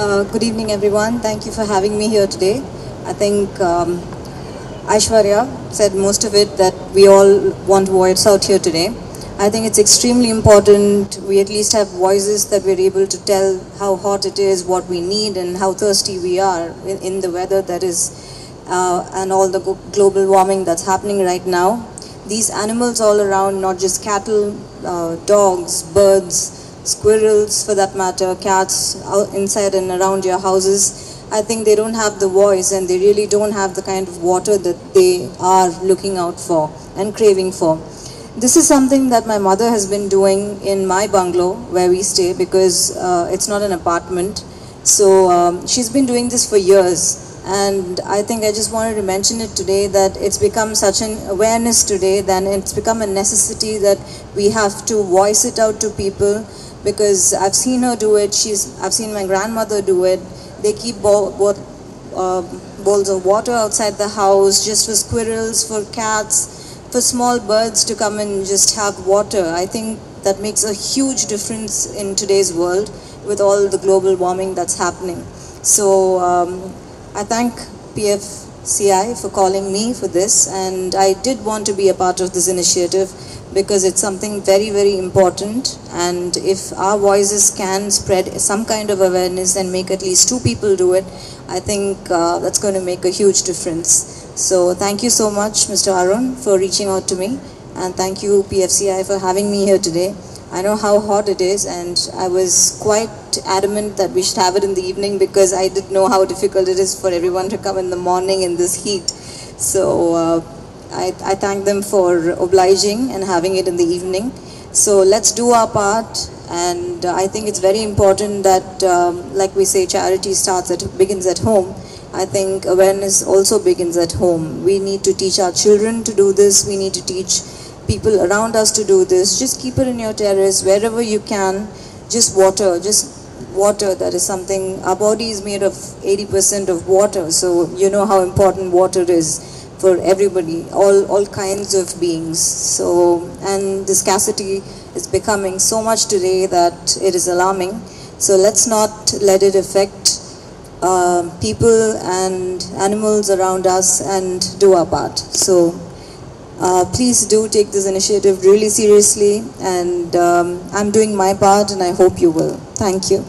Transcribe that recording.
Uh, good evening, everyone. Thank you for having me here today. I think um, Aishwarya said most of it that we all want voice out here today. I think it's extremely important we at least have voices that we're able to tell how hot it is, what we need, and how thirsty we are in, in the weather that is, uh, and all the global warming that's happening right now. These animals all around, not just cattle, uh, dogs, birds, squirrels for that matter, cats inside and around your houses, I think they don't have the voice and they really don't have the kind of water that they are looking out for and craving for. This is something that my mother has been doing in my bungalow where we stay because uh, it's not an apartment. So um, she's been doing this for years and I think I just wanted to mention it today that it's become such an awareness today then it's become a necessity that we have to voice it out to people because I've seen her do it. She's I've seen my grandmother do it. They keep bowl, uh, bowls of water outside the house just for squirrels, for cats, for small birds to come and just have water. I think that makes a huge difference in today's world with all the global warming that's happening. So um, I thank PFCI for calling me for this and I did want to be a part of this initiative because it's something very, very important. And if our voices can spread some kind of awareness and make at least two people do it, I think uh, that's going to make a huge difference. So thank you so much, Mr. Arun, for reaching out to me. And thank you, PFCI, for having me here today. I know how hot it is, and I was quite adamant that we should have it in the evening because I didn't know how difficult it is for everyone to come in the morning in this heat. So uh, I, I thank them for obliging and having it in the evening. So let's do our part and uh, I think it's very important that um, like we say charity starts at begins at home. I think awareness also begins at home. We need to teach our children to do this. We need to teach people around us to do this. Just keep it in your terrace wherever you can. Just water, just water. That is something, our body is made of 80% of water. So you know how important water is for everybody, all, all kinds of beings. So, and the scarcity is becoming so much today that it is alarming. So let's not let it affect uh, people and animals around us and do our part. So uh, please do take this initiative really seriously and um, I'm doing my part and I hope you will. Thank you.